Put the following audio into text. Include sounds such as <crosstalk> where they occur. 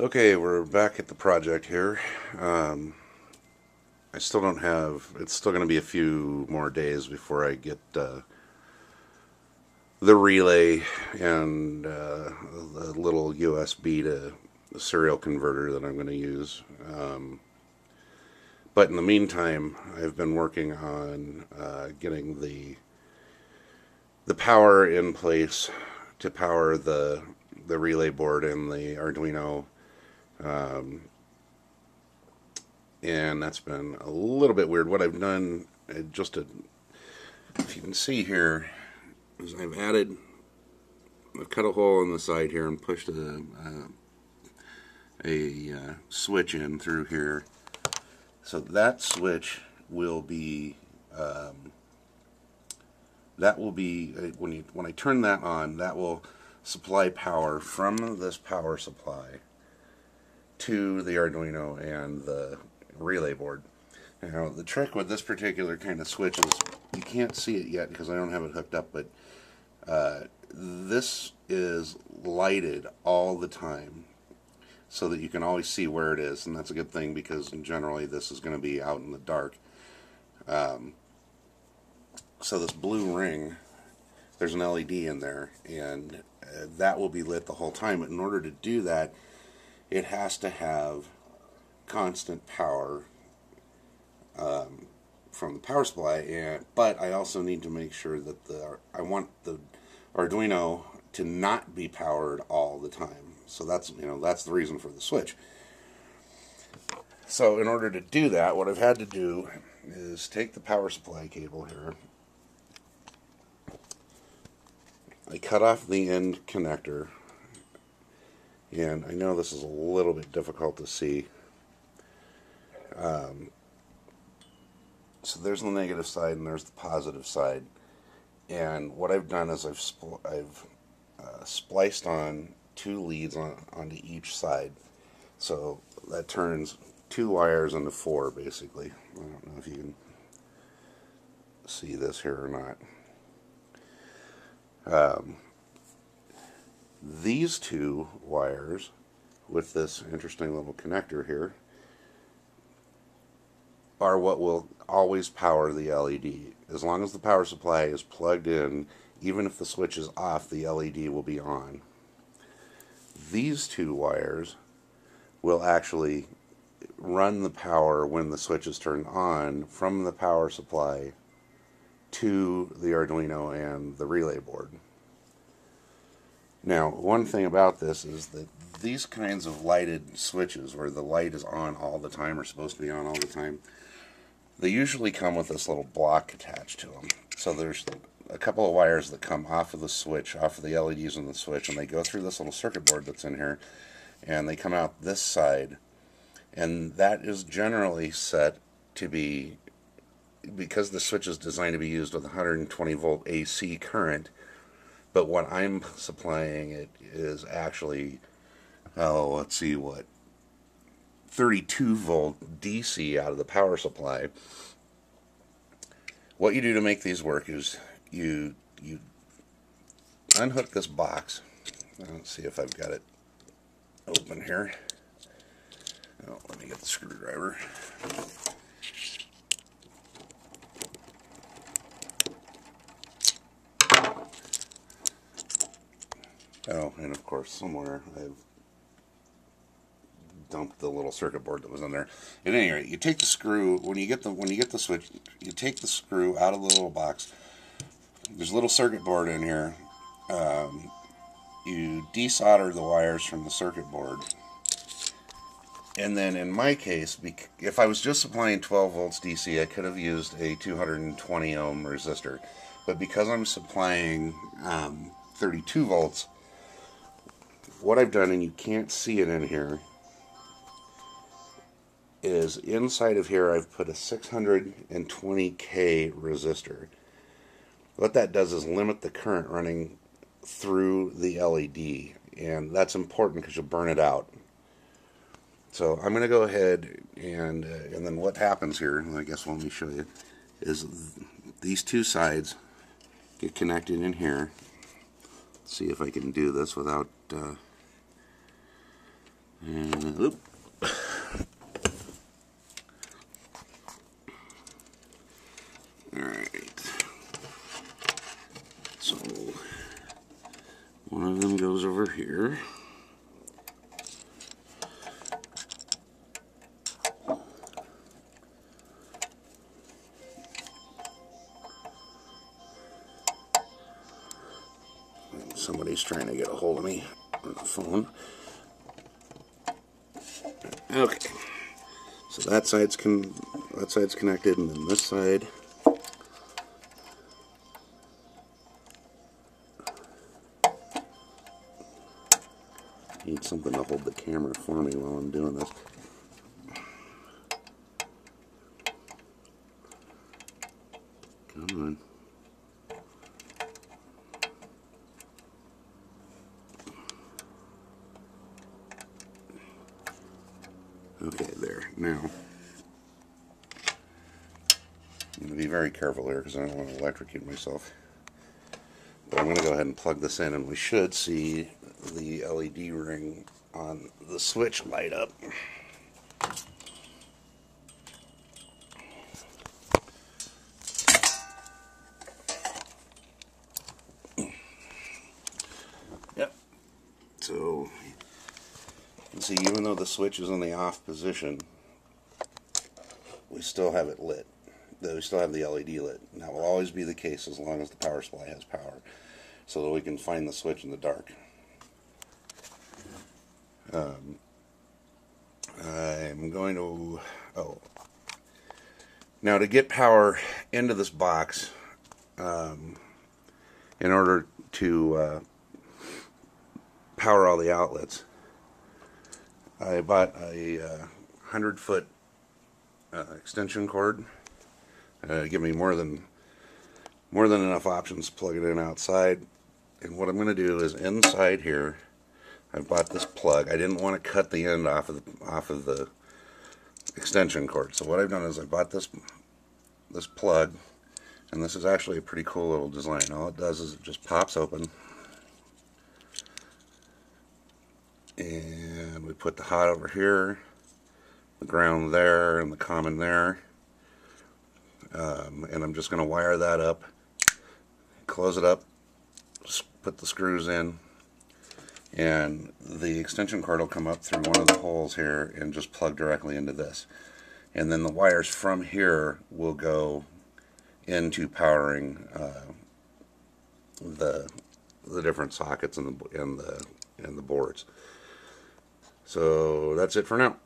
Okay, we're back at the project here. Um, I still don't have, it's still going to be a few more days before I get uh, the relay and uh, the little USB to serial converter that I'm going to use. Um, but in the meantime, I've been working on uh, getting the the power in place to power the the relay board and the Arduino um, and that's been a little bit weird. What I've done, just to, if you can see here, is I've added, I've cut a hole in the side here and pushed a, uh, a uh, switch in through here. So that switch will be, um, that will be, uh, when, you, when I turn that on, that will supply power from this power supply to the Arduino and the relay board. Now the trick with this particular kind of switch is you can't see it yet because I don't have it hooked up but uh, this is lighted all the time so that you can always see where it is and that's a good thing because generally this is going to be out in the dark. Um, so this blue ring there's an LED in there and uh, that will be lit the whole time but in order to do that it has to have constant power um, from the power supply and but I also need to make sure that the I want the Arduino to not be powered all the time. So that's you know that's the reason for the switch. So in order to do that what I've had to do is take the power supply cable here. I cut off the end connector and I know this is a little bit difficult to see. Um, so there's the negative side and there's the positive side. And what I've done is I've spl I've uh, spliced on two leads on onto each side. So that turns two wires into four basically. I don't know if you can see this here or not. Um, these two wires with this interesting little connector here are what will always power the LED. As long as the power supply is plugged in, even if the switch is off, the LED will be on. These two wires will actually run the power when the switch is turned on from the power supply to the Arduino and the relay board. Now, one thing about this is that these kinds of lighted switches, where the light is on all the time or supposed to be on all the time, they usually come with this little block attached to them. So there's a couple of wires that come off of the switch, off of the LEDs on the switch, and they go through this little circuit board that's in here, and they come out this side, and that is generally set to be, because the switch is designed to be used with 120 volt AC current, but what I'm <laughs> supplying it is actually, oh, let's see what, 32 volt DC out of the power supply. What you do to make these work is you you unhook this box. Let's see if I've got it open here. Oh, let me get the screwdriver. Oh, and of course somewhere I've dumped the little circuit board that was in there. At any rate, you take the screw when you get the when you get the switch, you take the screw out of the little box. There's a little circuit board in here. Um, you desolder the wires from the circuit board. And then in my case, if I was just supplying 12 volts DC, I could have used a 220 ohm resistor. But because I'm supplying um, 32 volts, what I've done, and you can't see it in here, is inside of here I've put a 620k resistor. What that does is limit the current running through the LED, and that's important because you'll burn it out. So I'm going to go ahead and uh, and then what happens here, I guess let me show you, is these two sides get connected in here. Let's see if I can do this without uh, And, oop. Alright. So, one of them goes over here. Somebody's trying to get a hold of me on the phone. Okay. So that side's con that side's connected, and then this side. Need something to hold the camera for me while I'm doing this. Come on. Okay, there. Now, I'm going to be very careful here because I don't want to electrocute myself. But I'm going to go ahead and plug this in, and we should see the LED ring on the switch light up. Yep. So, you can see even though the switch is in the off position, we still have it lit. We still have the LED lit. And that will always be the case as long as the power supply has power, so that we can find the switch in the dark. Um, I'm going to, oh, now to get power into this box, um, in order to uh, power all the outlets, I bought a uh, 100 foot uh, extension cord. Uh, give me more than more than enough options to plug it in outside. And what I'm going to do is inside here, I bought this plug. I didn't want to cut the end off of the off of the extension cord. So what I've done is I bought this this plug, and this is actually a pretty cool little design. All it does is it just pops open, and we put the hot over here, the ground there, and the common there. Um, and I'm just going to wire that up, close it up, put the screws in, and the extension cord will come up through one of the holes here and just plug directly into this. And then the wires from here will go into powering uh, the the different sockets and the and the and the boards. So that's it for now.